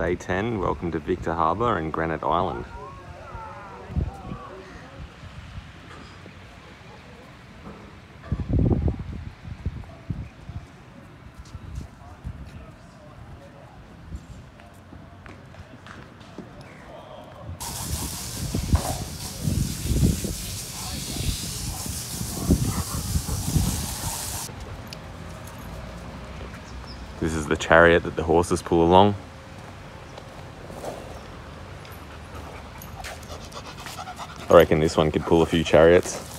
Day 10. Welcome to Victor Harbour and Granite Island. This is the chariot that the horses pull along. I reckon this one could pull a few chariots.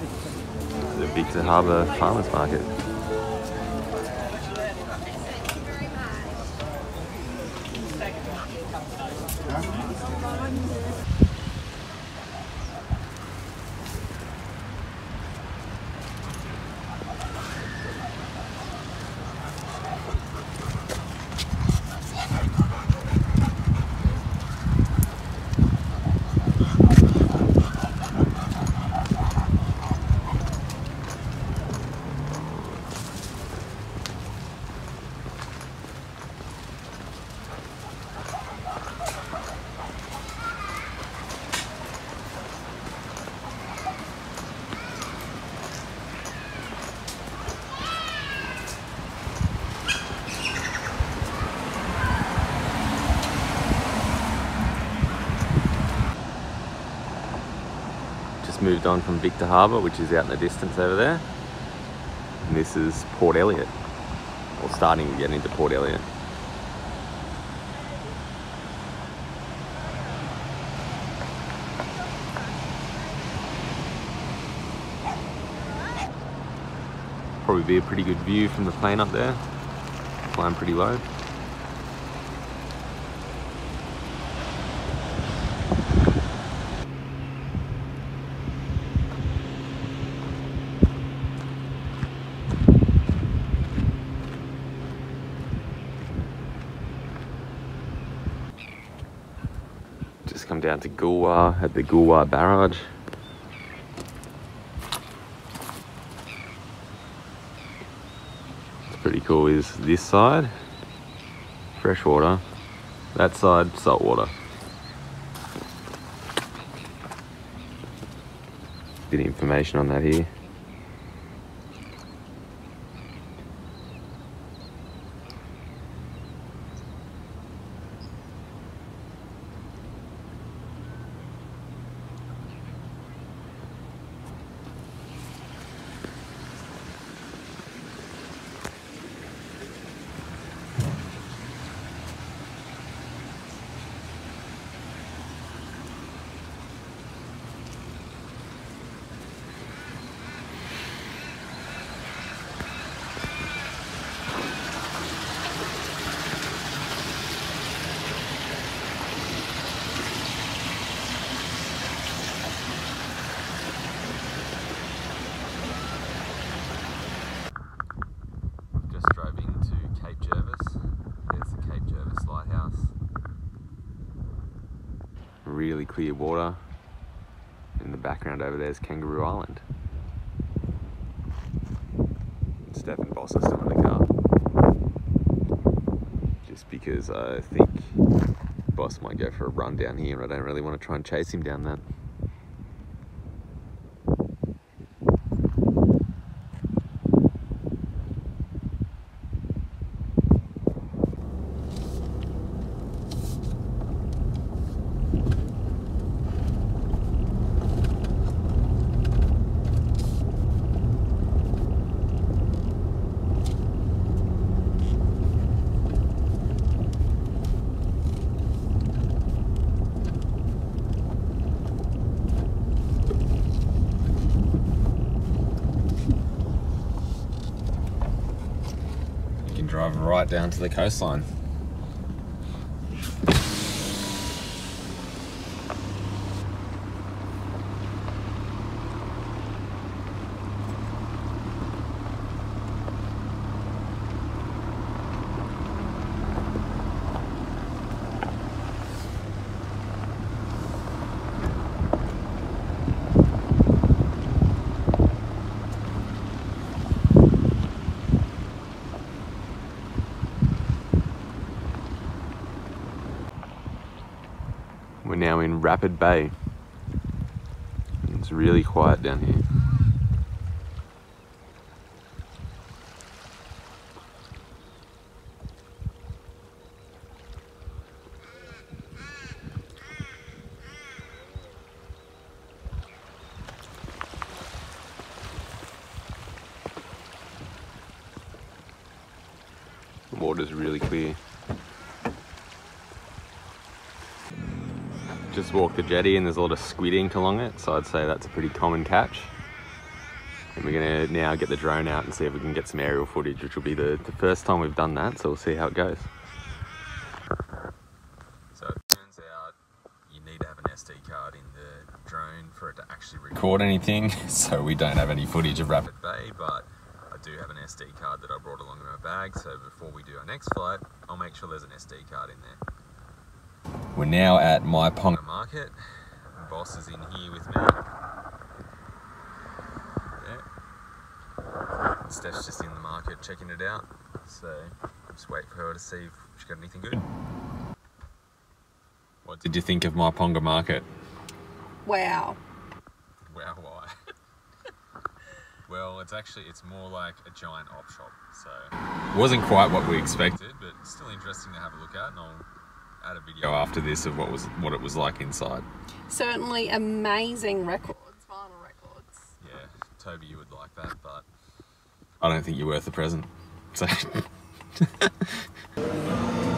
The Victor Harbour Farmers Market. Just moved on from Victor Harbour, which is out in the distance over there. And this is Port Elliot, or starting to get into Port Elliot. Probably be a pretty good view from the plane up there. Flying pretty low. Come down to Goolwa at the Goolwa Barrage. It's pretty cool is this side, fresh water, that side, salt water. Bit of information on that here. Just drove into Cape Jervis. There's the Cape Jervis Lighthouse. Really clear water. In the background over there is Kangaroo Island. Steph and Boss are still in the car. Just because I think Boss might go for a run down here and I don't really want to try and chase him down that. Drive right down to the coastline. We're now in Rapid Bay. It's really quiet down here. The water's really clear. Just walked the jetty and there's a lot of squid ink along it, so I'd say that's a pretty common catch. And we're gonna now get the drone out and see if we can get some aerial footage, which will be the, the first time we've done that, so we'll see how it goes. So it turns out you need to have an SD card in the drone for it to actually record anything, so we don't have any footage of Rapid Bay, but I do have an SD card that I brought along in my bag, so before we do our next flight, I'll make sure there's an SD card in there. We're now at Myponga Market. The boss is in here with me. Yeah. Steph's just in the market checking it out. So just wait for her to see if she got anything good. What did you think of Myponga Market? Wow. Wow, why? well, it's actually it's more like a giant op shop. So wasn't quite what we expected, but still interesting to have a look at. And I'll add a video after this of what was what it was like inside. Certainly amazing records, vinyl records. Yeah, Toby, you would like that, but I don't think you're worth the present. So.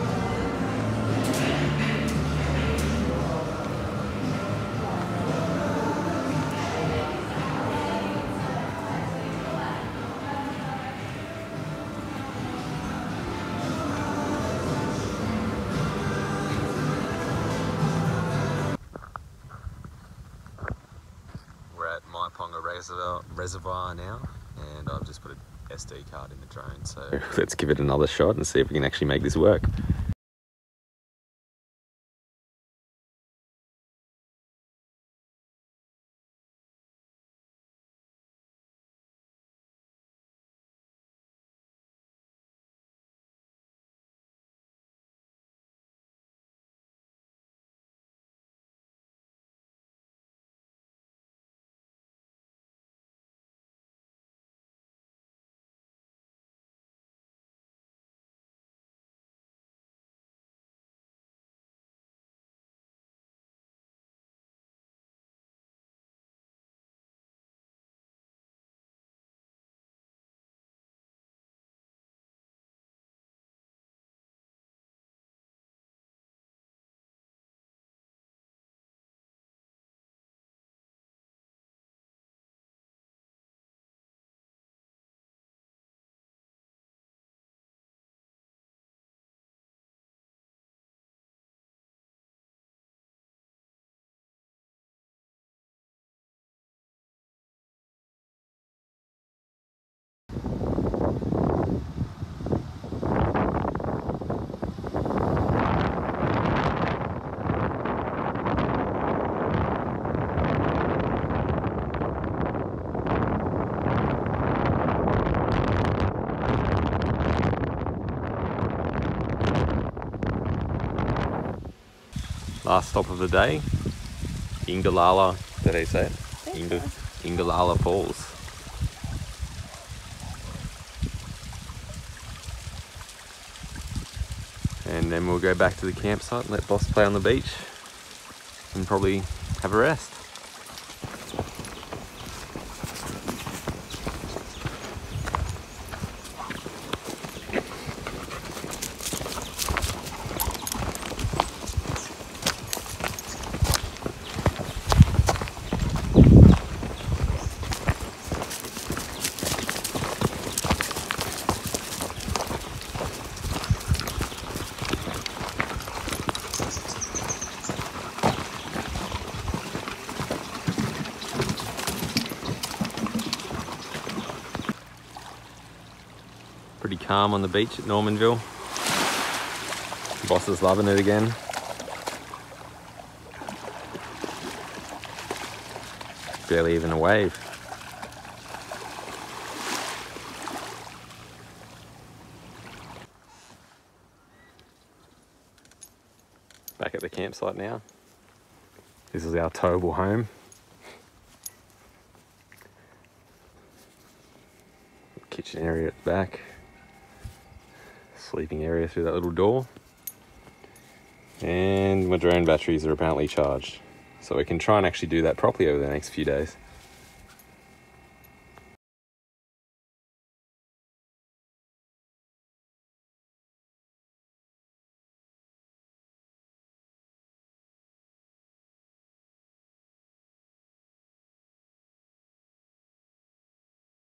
Reservoir, Reservoir now, and I've just put an SD card in the drone. So let's give it another shot and see if we can actually make this work. Last stop of the day, Ingalalla. Did I say it? Inga, Ingalalla Falls. And then we'll go back to the campsite and let Boss play on the beach and probably have a rest. Calm on the beach at Normanville. Boss is loving it again. Barely even a wave. Back at the campsite now. This is our towable home. Kitchen area at the back. Sleeping area through that little door. And my drone batteries are apparently charged. So we can try and actually do that properly over the next few days.